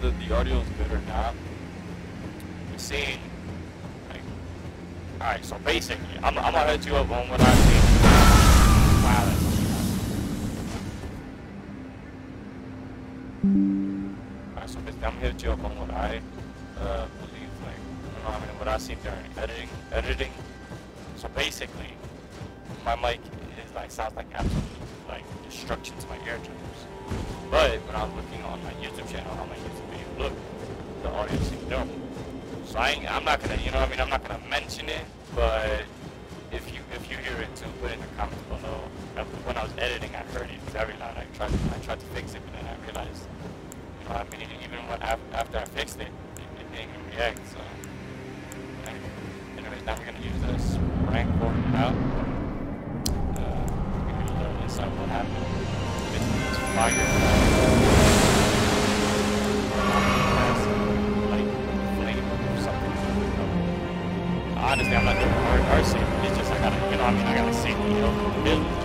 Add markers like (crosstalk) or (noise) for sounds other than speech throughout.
whether the audio is good or not. See, like, alright, so basically, I'm, I'm gonna hit you up on what I see. Wow, that's Alright, so basically, I'm gonna hit you up on what I uh, believe, like, you know, I mean, what I see during editing, editing. So basically, my mic is like sounds like absolute like destruction to my eardrums. But when I was looking on my YouTube channel, how my YouTube video look, the audio seemed normal. So I ain't, I'm not gonna, you know, what I mean, I'm not gonna mention it, but if you if you hear it too, put in the comments below. When I was editing, I heard it very loud. I tried I tried to fix it, but then I realized, you know, I mean, even when af- after I fixed it, it, it didn't even react. So, anyways, now we're gonna use this rank board out. Uh, we're gonna little insight what happened. Something. Honestly, I'm not doing hard arson. It's just I gotta, you know, I mean, I gotta see you know, the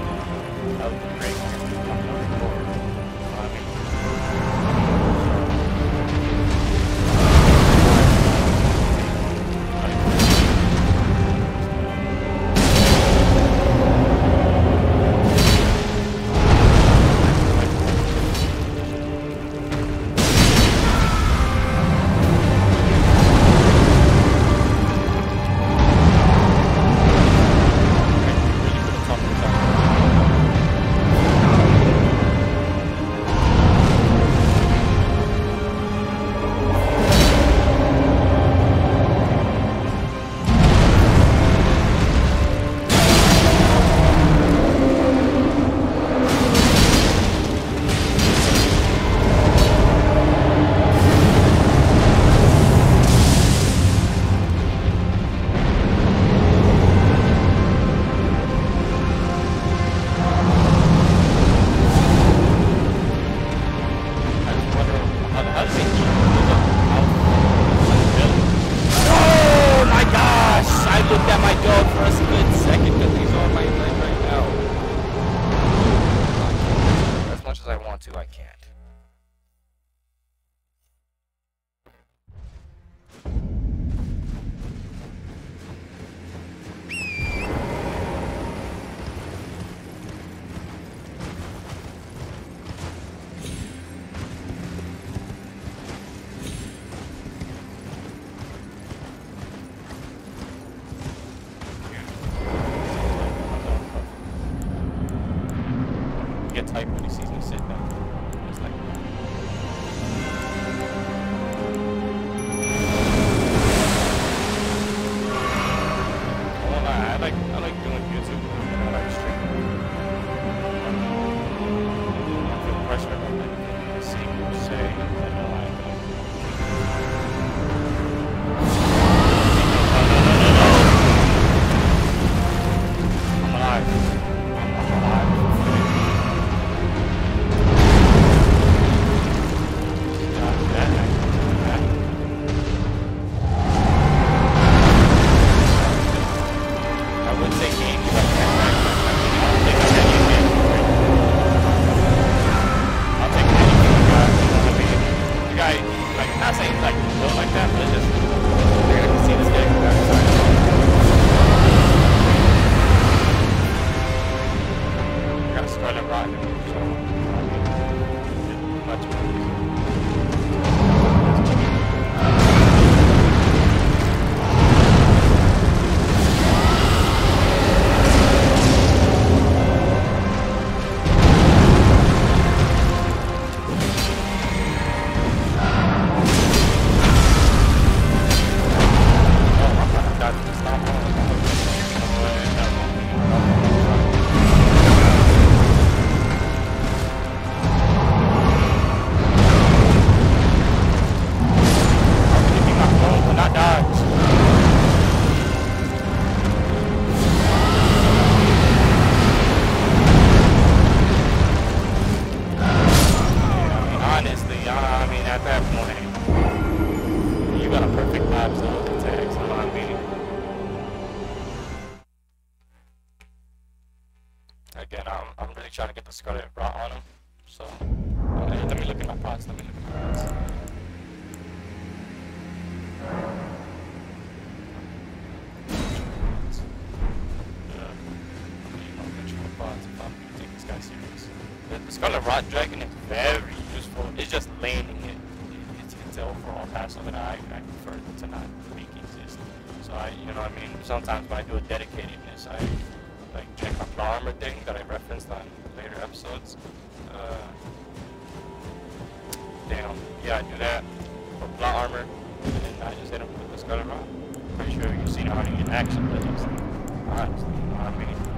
honestly,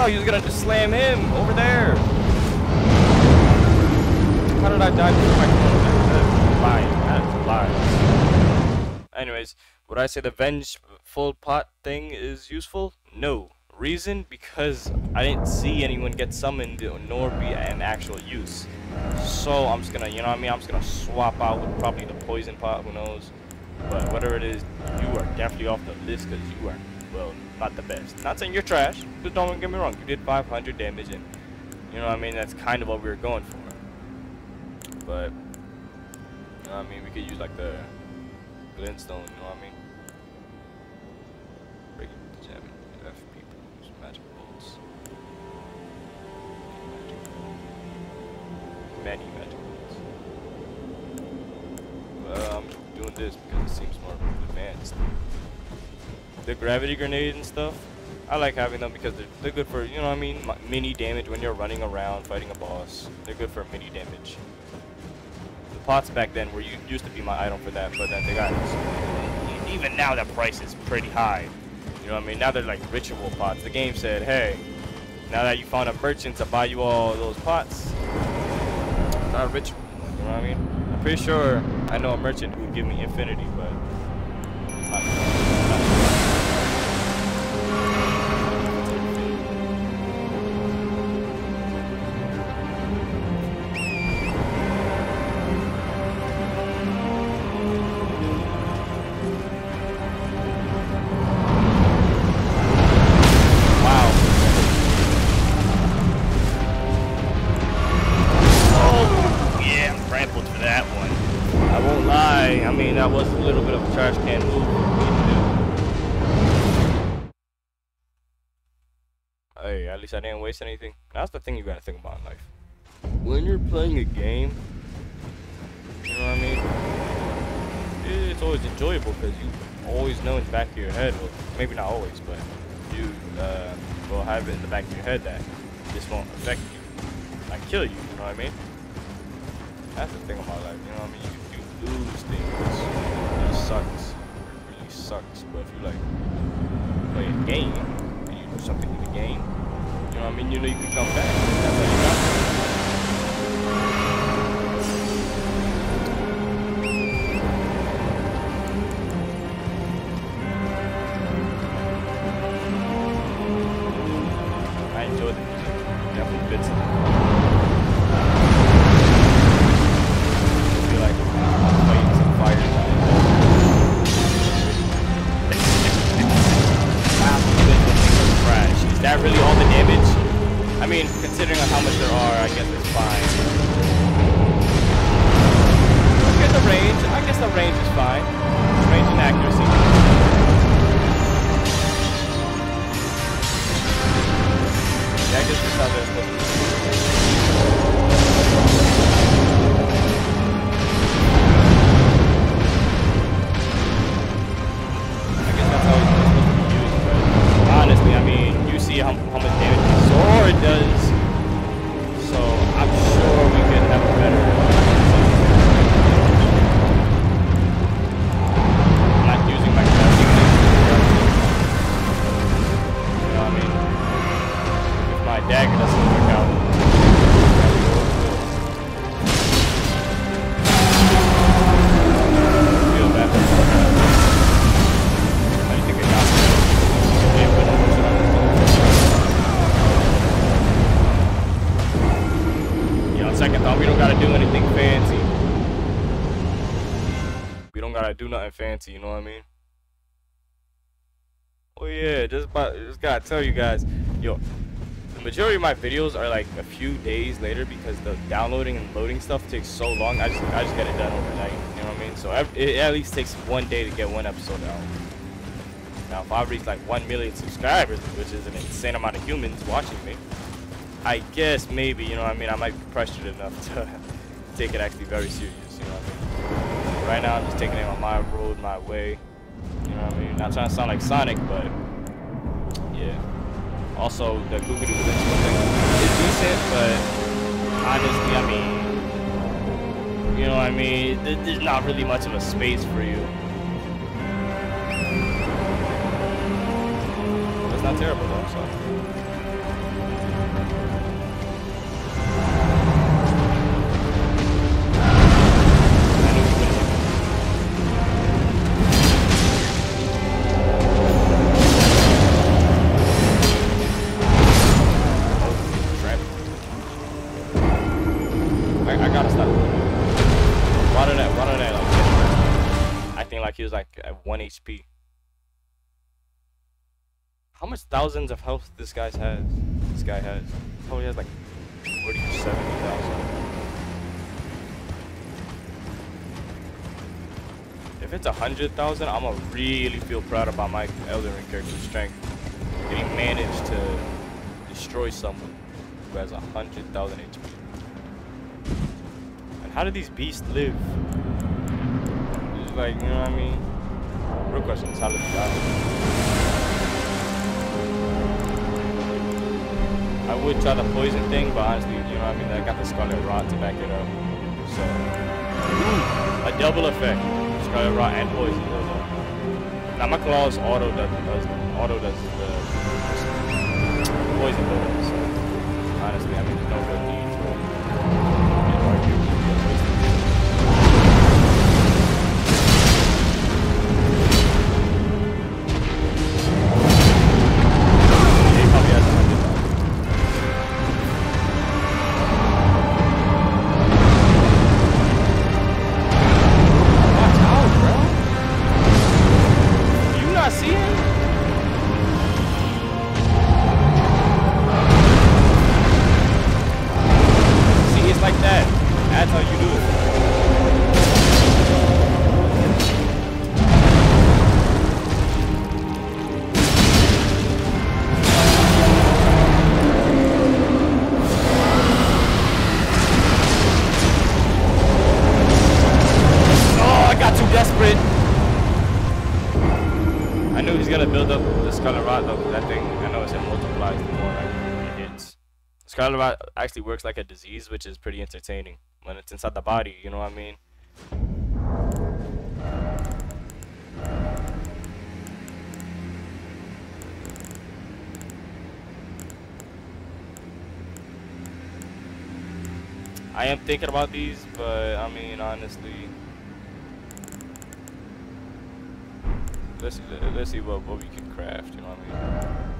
thought he was gonna just slam him over there. How did I die my? Lying. That's lying. Anyways, would I say the vengeful pot thing is useful? No. Reason? Because I didn't see anyone get summoned nor be an actual use. So I'm just gonna, you know what I mean? I'm just gonna swap out with probably the poison pot, who knows. But whatever it is, you are definitely off the list because you are, well, not the best. Not saying you're trash, but don't get me wrong. You did 500 damage and, you know what I mean? That's kind of what we were going for. But, you know what I mean? We could use like the glintstone, you know what I mean? Breaking the gem, F people use magic bolts. Many magic bolts. Uh, I'm doing this because it seems more advanced. The gravity grenade and stuff, I like having them because they're, they're good for, you know what I mean, mini damage when you're running around fighting a boss. They're good for mini damage. The pots back then were used to be my item for that, but then they got even now the price is pretty high. You know what I mean? Now they're like ritual pots. The game said, hey, now that you found a merchant to buy you all those pots, not a ritual. You know what I mean? I'm pretty sure I know a merchant who would give me infinity, I didn't waste anything. That's the thing you gotta think about in life. When you're playing a game, you know what I mean? It's always enjoyable because you always know in the back of your head, well, maybe not always, but you uh, will have it in the back of your head that this won't affect you, like kill you. You know what I mean? That's the thing about life. You know what I mean? You, you lose things. It sucks. It really sucks. But if you like play a game and you do something in the game, you know what I mean? You know you can come back. Second thought, we don't gotta do anything fancy. We don't gotta do nothing fancy, you know what I mean? Oh yeah, just about, just gotta tell you guys, yo, the majority of my videos are like a few days later because the downloading and loading stuff takes so long. I just, I just get it done overnight. You know what I mean? So it at least takes one day to get one episode out. Now, if I reach like one million subscribers, which is an insane amount of humans watching me, I guess maybe, you know what I mean, I might be pressured enough to (laughs) take it actually very serious, you know what I mean? Right now, I'm just taking it on my road, my way, you know what I mean? Not trying to sound like Sonic, but yeah. Also, the Googly thing is decent, but honestly, I mean, you know what I mean? There's not really much of a space for you. It's not terrible though, he was like at 1 HP. How much thousands of health this guy's has? This guy has. Probably has like 40 or 70,000. If it's a hundred thousand, I'ma really feel proud about my Elden Ring character's strength. He managed to destroy someone who has a hundred thousand HP. And how do these beasts live? Like, you know what I mean? Real question is how do they die? I would try the poison thing, but honestly, you know what I mean? I got the Scarlet Rot to back it up. So, a double effect. Scarlet Rot and poison. Now my claws auto does, does auto does the poison Scarlet actually works like a disease, which is pretty entertaining when it's inside the body. You know what I mean? I am thinking about these, but I mean, honestly, let's let's see what what we can craft. You know what I mean?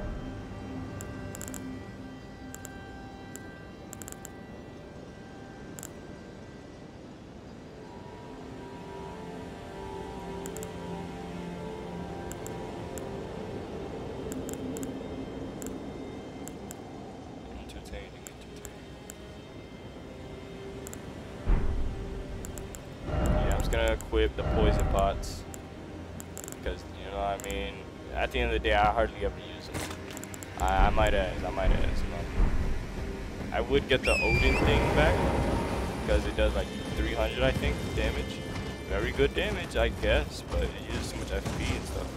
Equip the poison pots. Because, you know what I mean? At the end of the day, I hardly ever use them. I, I might ask, I might know? I would get the Odin thing back. Because it does like 300, I think, damage. Very good damage, I guess. But it uses too much FP and stuff.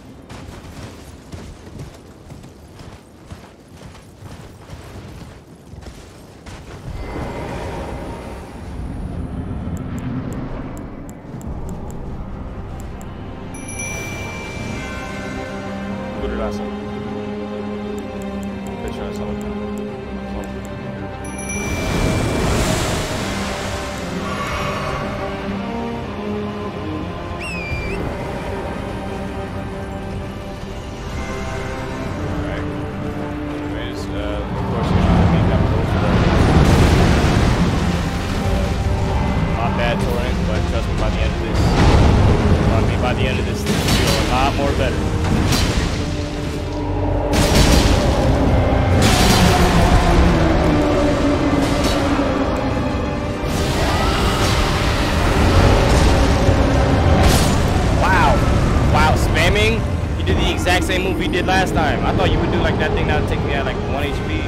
Did last time. I thought you would do like that thing that would take me at like 1 HP.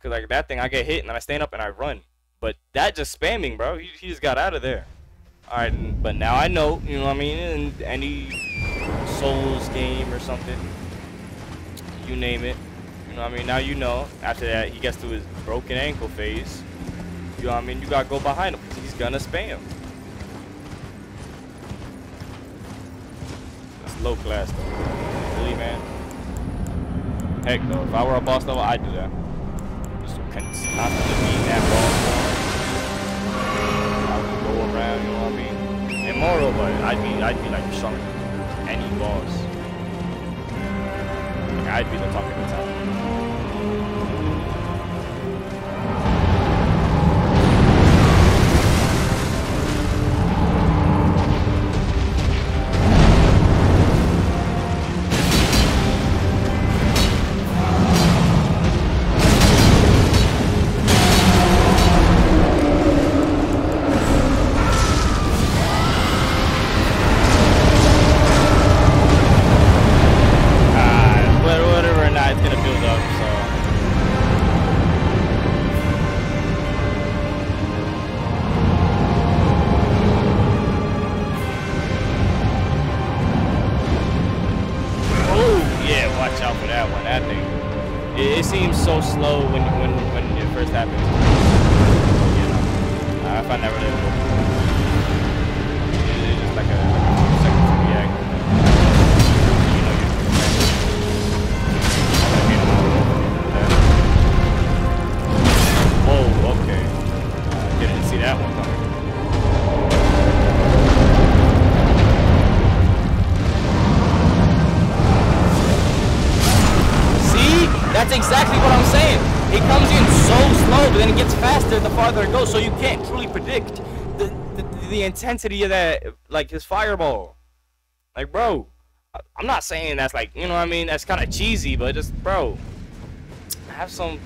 Cause like that thing, I get hit and I stand up and I run. But that just spamming, bro. He, he just got out of there. Alright, but now I know, you know what I mean? In any Souls game or something, you name it. You know what I mean? Now you know. After that, he gets to his broken ankle phase. You know what I mean? You gotta go behind him. He's gonna spam. Low class though. Really, man? Heck no. If I were a boss level, I'd do that. Just constantly beating that ball. I would go around, you know what I mean? And moreover, I'd be, I'd be like stronger any boss. Like, I'd be the talk of the town. Faster the farther it goes, so you can't truly predict the, the, the intensity of that, like his fireball. Like, bro, I'm not saying that's like, you know what I mean? That's kind of cheesy, but just, bro, have some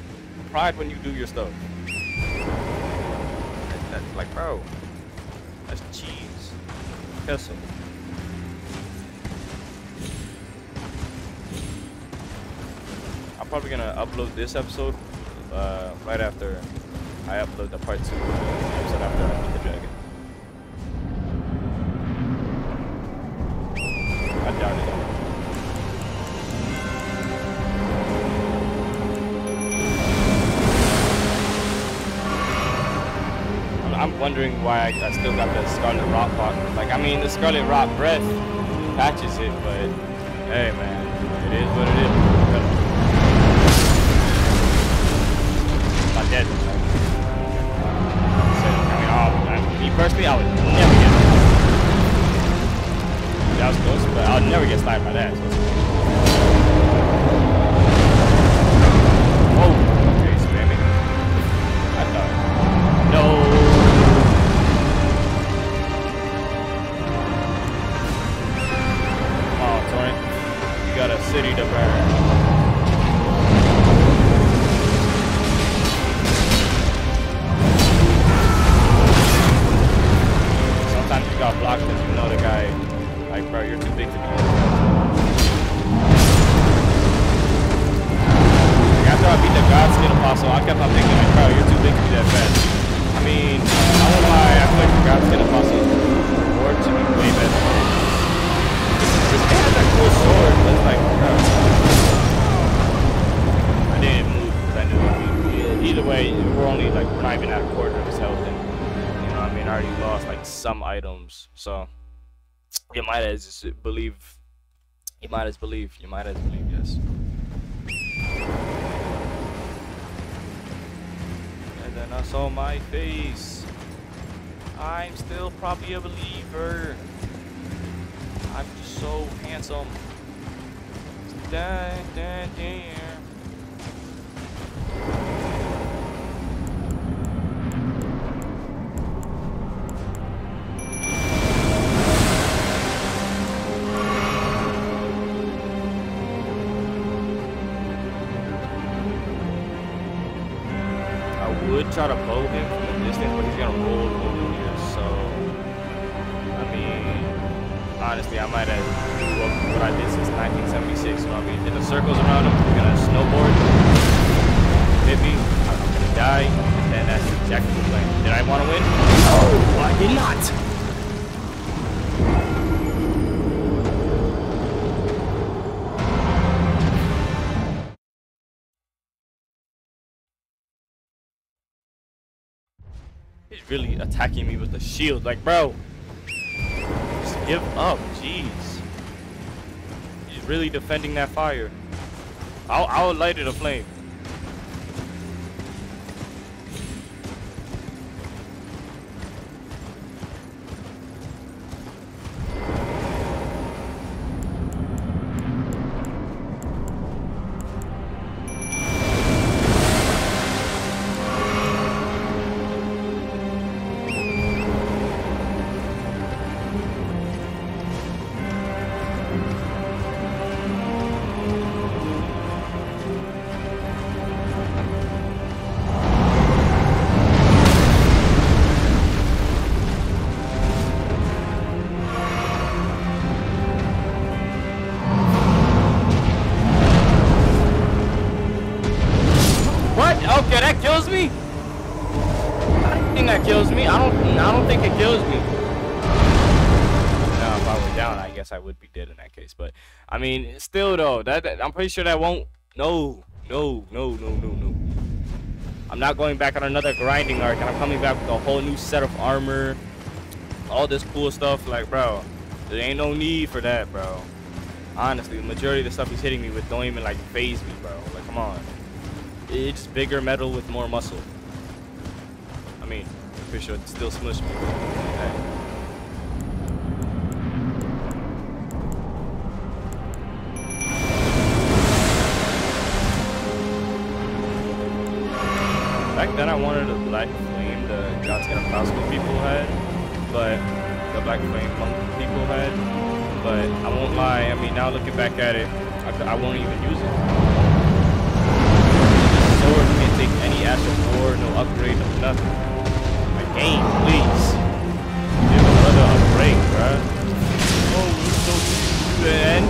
pride when you do your stuff. That- That's like, bro, that's cheese. Queso. I'm probably gonna upload this episode uh, right after I upload the part two episode after I beat the dragon. I doubt it. I'm- I'm wondering why I, still got the Scarlet Rot box. Like, I mean, the Scarlet Rot breath patches it, but hey, man, it is what it is. Not dead. I, me I would never get. That was close, but I'll never get sniped by that. So. Might as believe. You might as believe. Yes. And then I saw my face. I'm still probably a believer. I'm just so handsome. Dun, dun, dun. Try to bow him from a distance, but he's gonna roll over here. So, I mean, honestly, I might have do what, I did since 1976. You know what I mean? Hit the circles around him. He's gonna snowboard, hit me. I'm gonna die, and then that's exactly the plan. Did I want to win? No, I did not. Really attacking me with the shield. Like, bro, just give up. Jeez. He's really defending that fire. I'll, I'll light it a flame. I mean, still though, that, that I'm pretty sure that won't. No, no, no, no, no, no. I'm not going back on another grinding arc, and I'm coming back with a whole new set of armor, all this cool stuff. Like, bro, there ain't no need for that, bro. Honestly, the majority of the stuff he's hitting me with don't even like phase me, bro. Like, come on. It's bigger metal with more muscle. I mean, I'm pretty sure still smushed me. Hey. Back then I wanted a black flame the Godskin Apostle people had, but the black flame people had. But I won't lie, I mean now looking back at it, I, I won't even use it sword can't take any astral war, no upgrade, no nothing. My game, please. Give a brother a break, bruh. Oh, so good.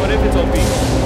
What if it's OP?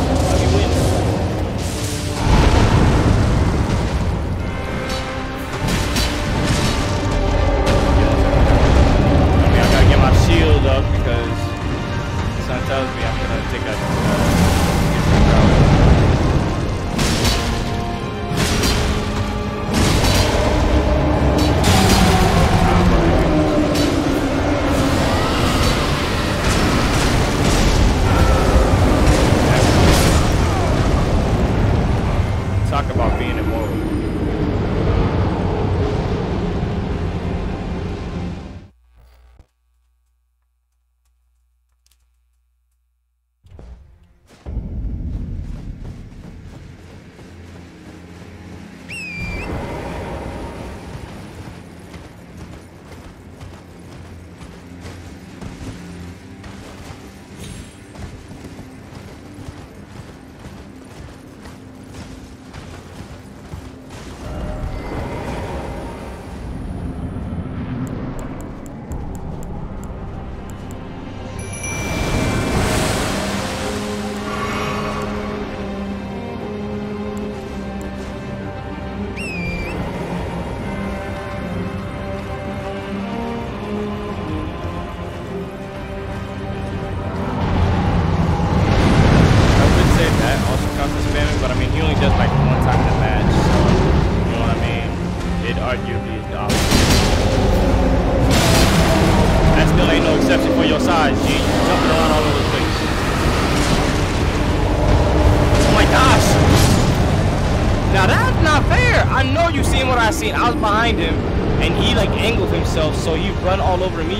Himself, so he run all over me.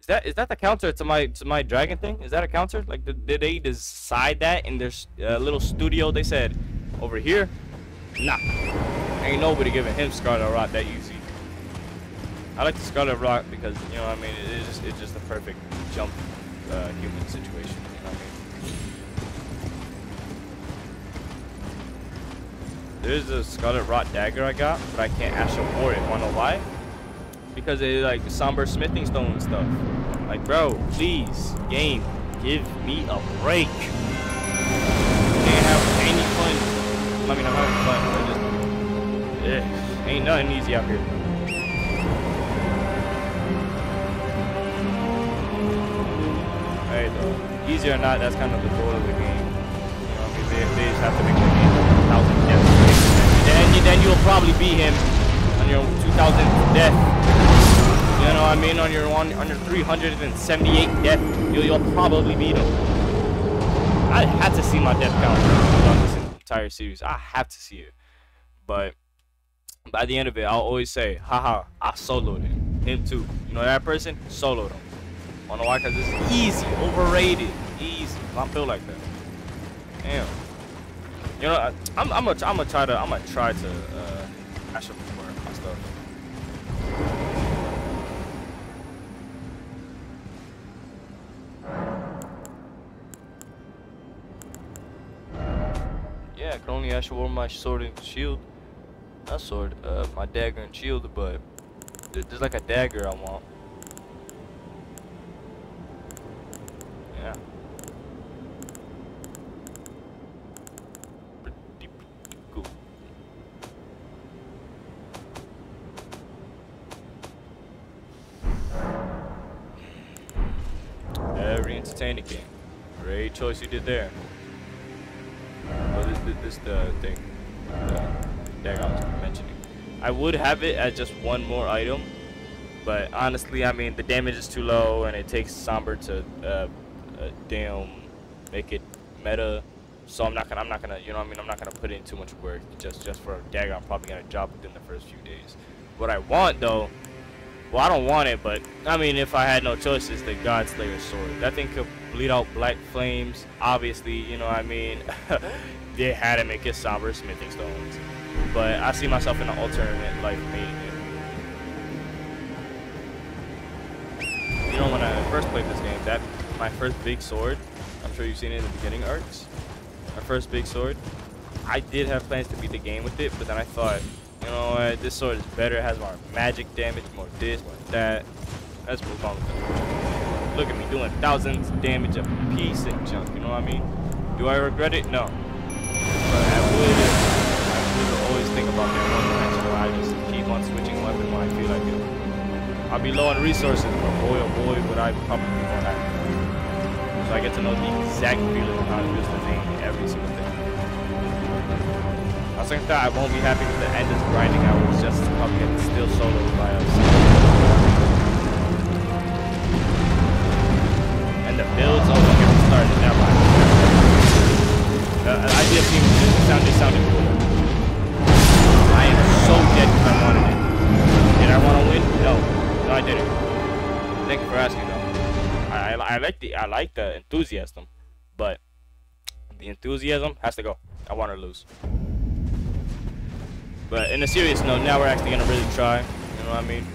Is that is that the counter to my to my dragon thing? Is that a counter? Like did, did they decide that in their uh, little studio? They said over here, nah. Ain't nobody giving him Scarlet Rot that easy. I like the Scarlet Rot because you know what I mean. It is just, it's just the perfect jump uh, human situation. You know what I mean? There's a Scarlet Rot dagger I got, but I can't Ash of War it. Wanna know why? Because it like somber smithing stone stuff. Like, bro, please, game, give me a break. Can't have any fun. I mean, I'm having fun, but just ain't nothing easy out here. Hey, though, easy or not, that's kind of the goal of the game. You know, I mean, they, they just have to make the game a thousand deaths. Then, then you'll probably beat him on your 2,000 death. You know, what I mean, on your on, on your 378 death, you'll, you'll probably beat him. I had to see my death count on this entire series. I have to see it, but by the end of it, I'll always say, haha, I soloed him. Him too. You know that person? Soloed him. Wanna why? Because it's easy. Overrated. Easy. I feel like that. Damn. You know, I, I'm, I'm gonna I'm gonna try to I'm gonna try to uh work my stuff. Yeah, I can only actually wear my sword and shield not sword, uh, my dagger and shield, but there's like a dagger I want. Yeah. Pretty, pretty cool. Very entertaining game. Great choice you did there. Oh, this, this, this the thing. The, I was mentioning. I would have it as just one more item, but honestly, I mean, the damage is too low, and it takes Somber to uh, uh, damn make it meta. So I'm not gonna, I'm not gonna, you know, what I mean, I'm not gonna put in too much work just just for a dagger. I'm probably gonna drop within the first few days. What I want though, well, I don't want it, but I mean, if I had no choice, is the God Slayer sword. That thing could bleed out black flames. Obviously, you know, I mean, (laughs) they had to make it somber smithing stones but I see myself in an alternate life me. You know, when I first played this game, that my first big sword, I'm sure you've seen it in the beginning arcs, my first big sword, I did have plans to beat the game with it, but then I thought, you know what, this sword is better, it has more magic damage, more this, more that. Let's move on with it. Look at me doing thousands of damage a piece and junk, you know what I mean? Do I regret it? No. But I would I would always think about that one dimension where I just keep on switching weapon when I feel like it. I'll be low on resources, but boy oh boy would I probably more happy. So I get to know the exact feeling of how it feels to main every single thing. I think that I won't be happy with the endless grinding hours just to probably still solo by us. Builds, oh look, it started, never mind. Uh, I did seem sounded sounded cool so dead because I wanted it. Did I want to win? No. No, I didn't. Thank you for asking, though. I, I, I like the I like the enthusiasm, but the enthusiasm has to go. I want to lose. But in a serious note, now we're actually gonna really try. You know what I mean?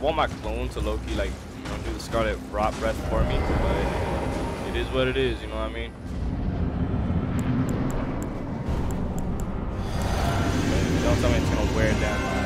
Want my clone to Loki like you know do the Scarlet Rot breath for me, but it is what it is. You know what I mean? Don't tell me it's gonna wear down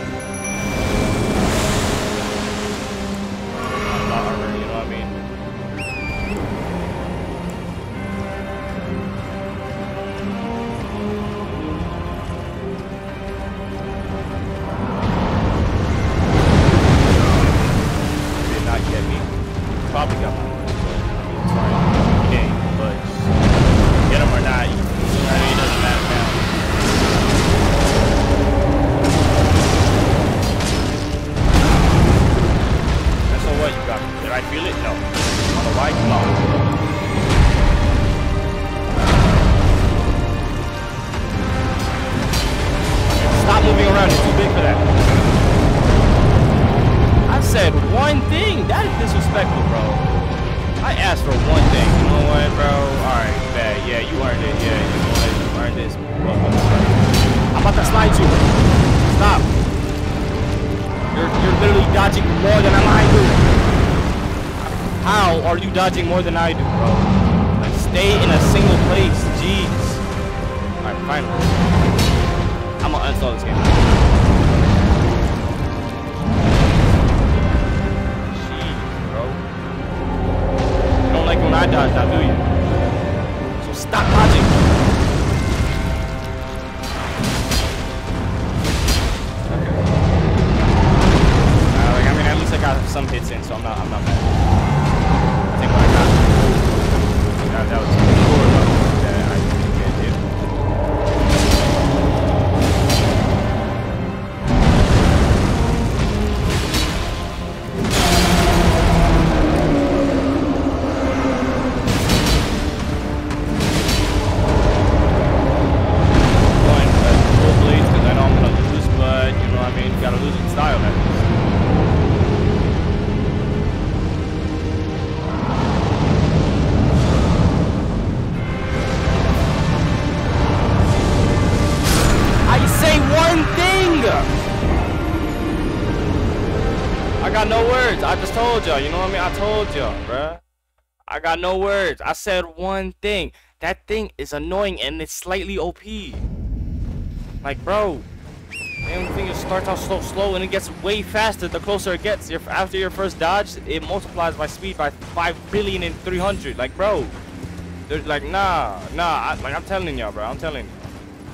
dodging more than I do. How are you dodging more than I do, bro? Like, stay in a single place. Jeez. Alright, finally. I'm gonna uninstall this game. Jeez, bro. You don't like when I dodge now, do you? So stop dodging. Got some hits in, so I'm not, I'm not. I think I got, that, that was told y'all. You know what I mean? I told y'all, bruh. I got no words. I said one thing. That thing is annoying and it's slightly OP. Like, bro, damn thing it starts out so slow and it gets way faster the closer it gets. After your first dodge, it multiplies by speed by 5 billion and 300. Like, bro, they're like, nah, nah. I, like, I'm telling y'all, bro. I'm telling you.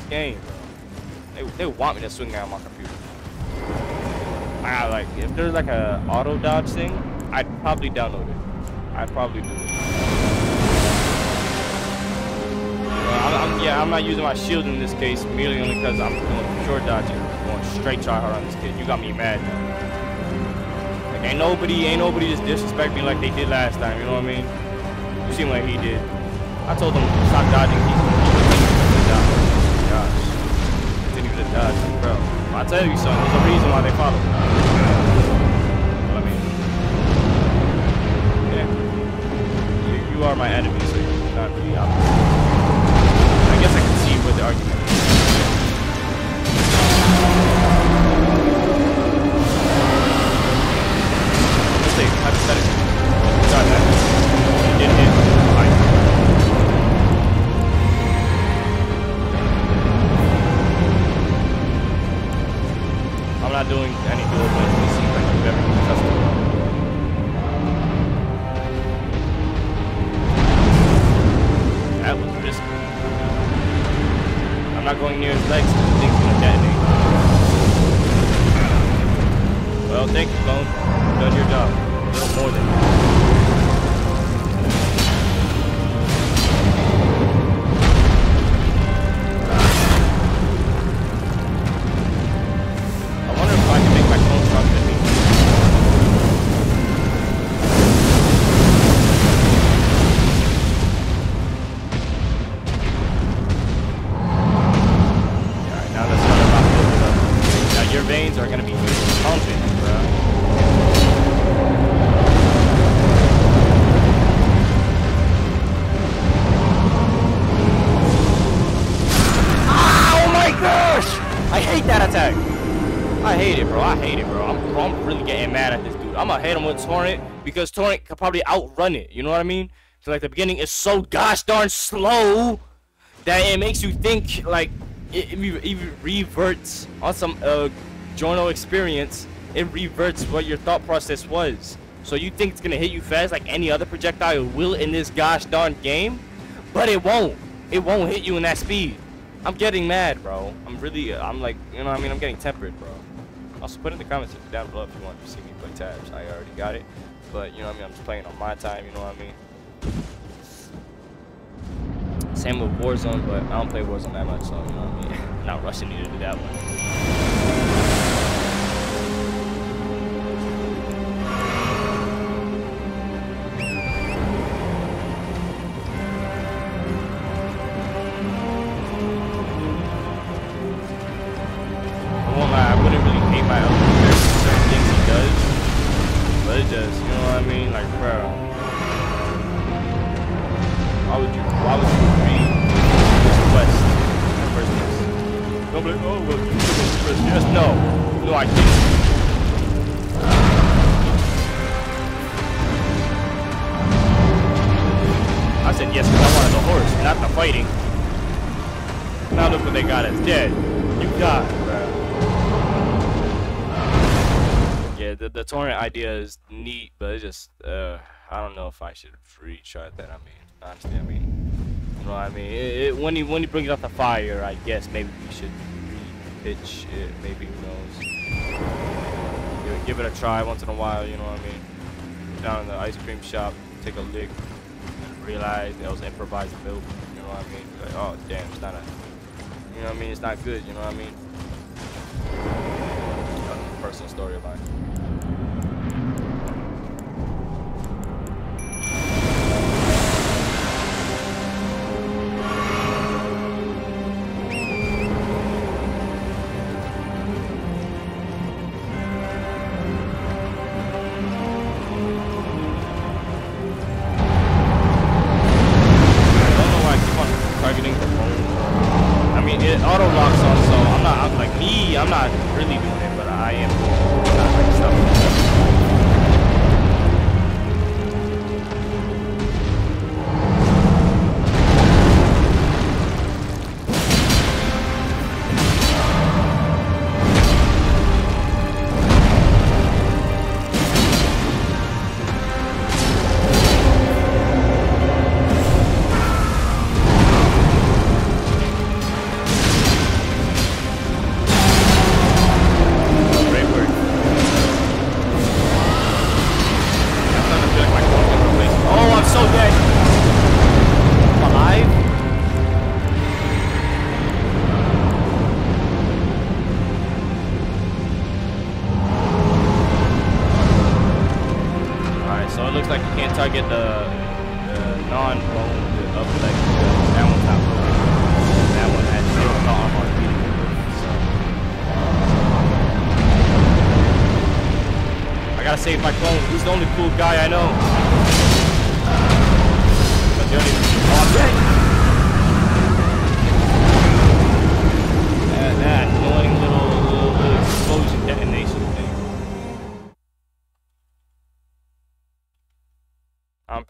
Game, bro. They, they want me to swing out my computer. I like, if there's like a auto dodge thing, I'd probably download it. I'd probably do it. I'm, I'm, yeah, I'm not using my shield in this case merely only because I'm doing pure dodging, going straight try hard on this kid. You got me mad. Like ain't nobody, ain't nobody just disrespect me like they did last time. You know what I mean? You seen what he did. I told him stop dodging. Gosh, dodge, bro. I tell you something. There's a reason why they follow. me. You, are my enemy, so you're not the opposite. I guess I can see where the argument is. Let's say, hypothetically. You got that. You did hit. I'm not doing any Torrent because Torrent could probably outrun it. You know what I mean? So like the beginning is so gosh darn slow that it makes you think like it, it, it reverts on some uh journal experience. It reverts what your thought process was. So you think it's gonna hit you fast like any other projectile will in this gosh darn game, but it won't. It won't hit you in that speed. I'm getting mad, bro. I'm really, I'm like, you know, what I mean, I'm getting tempered, bro. Also, put in the comments down below if you want to see me play tabs. I already got it, but you know what I mean. I'm just playing on my time. You know what I mean. Same with Warzone, but I don't play Warzone that much, so you know what I mean. (laughs) Not rushing you to do that one. Don't know if I should retry that. I mean, honestly, I mean, you know what I mean? It, it, when he when he brings out the fire, I guess maybe we should pitch it. Maybe who knows? Give it, give it a try once in a while. You know what I mean? Down in the ice cream shop, take a lick, and realize that was improvised milk. You know what I mean? Like, oh damn, it's not a. You know what I mean? It's not good. You know what I mean? Personal story of mine. The non-bone up like the, that one's not. That one has I gotta save my clone. He's the only cool guy I know. But the only oh,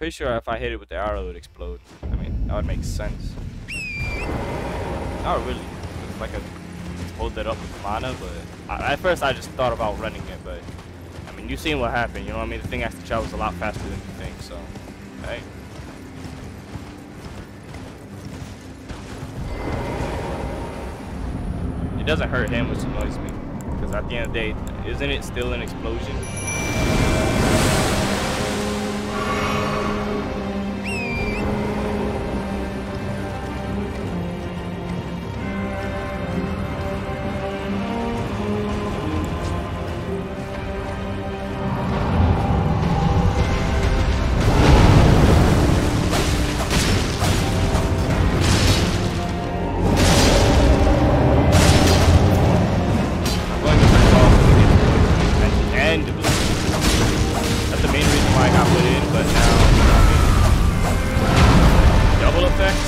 pretty sure if I hit it with the arrow, it would explode. I mean, that would make sense. Not really. It's like a hold that up with mana, but I, at first I just thought about running it, but I mean, you've seen what happened. You know what I mean? The thing actually travels a lot faster than you think. So, hey. It doesn't hurt him, which annoys me. Because at the end of the day, isn't it still an explosion? Got in, but now, you know I mean? Double effect?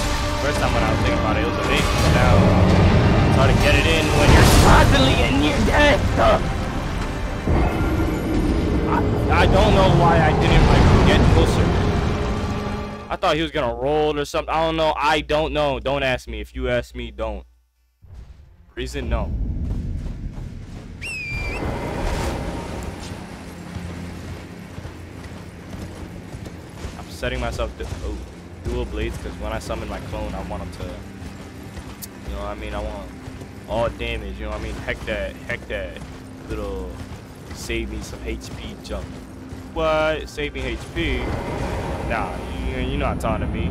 First time when I was thinking about it, it was amazing, but now it's hard to get it in when you're constantly in your death. I, I don't know why I didn't like get closer. I thought he was gonna roll or something. I don't know. I don't know. Don't ask me. If you ask me, don't. Reason no. Setting myself to oh, dual blades because when I summon my clone, I want him to, you know what I mean? I want all damage, you know what I mean? Heck that, heck that little save me some HP jump. What? Save me HP? Nah, you, you're not talking to me.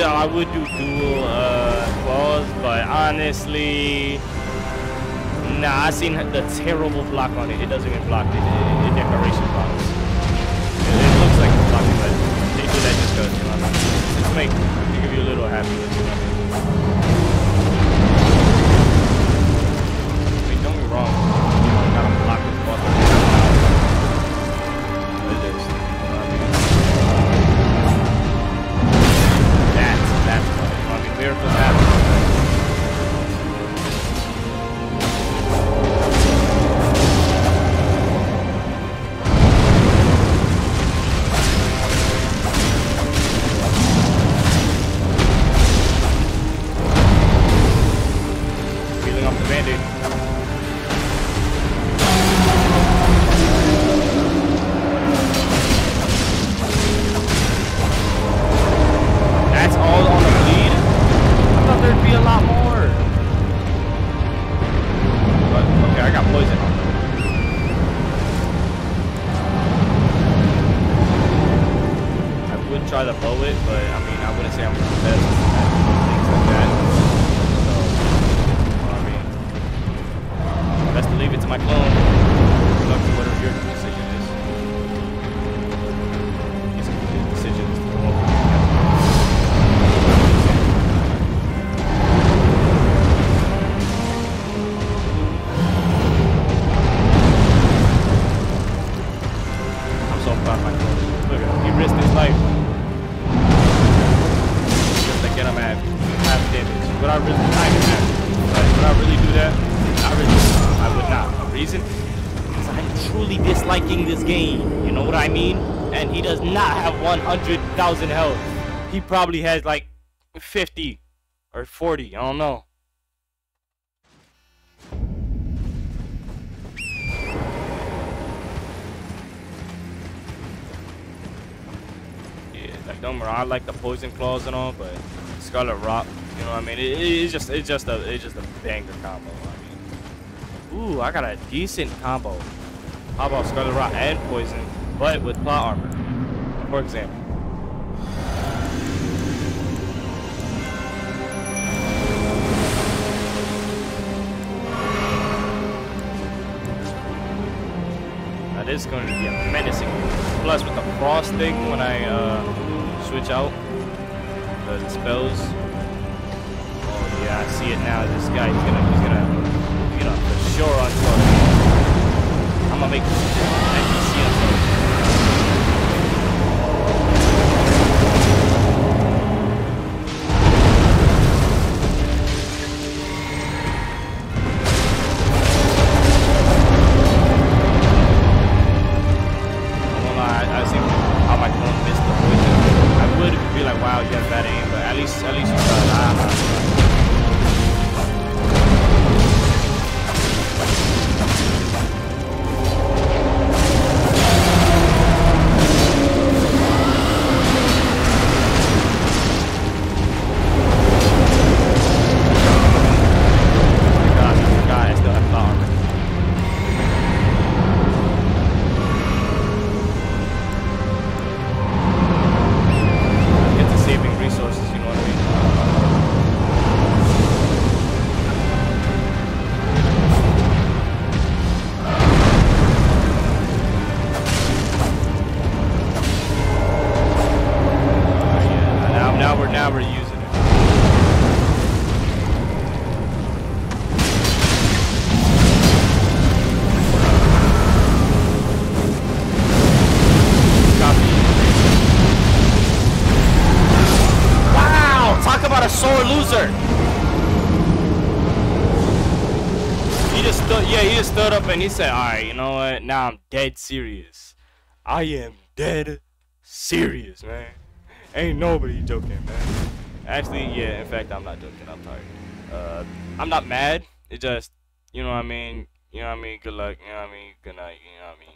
would I would do dual uh, claws, but honestly, nah. I seen the terrible block on it. It doesn't even block it. The decoration blocks. It, it, looks like it's blocking, but they do that just because you know, I'll make I'll give you a little happiness. You know? Half. Would I really? I can have. But would I really do that? I really. I would not. Reason? Because I'm truly disliking this game. You know what I mean? And he does not have 100,000 health. He probably has like 50 or 40. I don't know. Yeah, like don't wrong, I like the poison claws and all, but Scarlet Rot, you know what I mean? It, it's just it's just a it's just a banger combo. I mean, ooh, I got a decent combo. How about Scarlet Rot and poison, but with plot armor, for example. That is going to be a menacing. Plus, with the frost thing, when I uh, switch out the spells. Yeah, I see it now. This guy, he's gonna, he's gonna, he's gonna for sure unplug. I'm gonna make NPC unplug. I won't lie, I, and he said, "All right, you know what? Now I'm dead serious. I am dead serious, man. Ain't nobody joking, man. Actually, yeah. In fact, I'm not joking. I'm tired. Uh, I'm not mad. It just, you know what I mean. You know what I mean. Good luck. You know what I mean. Good night. You know what I mean.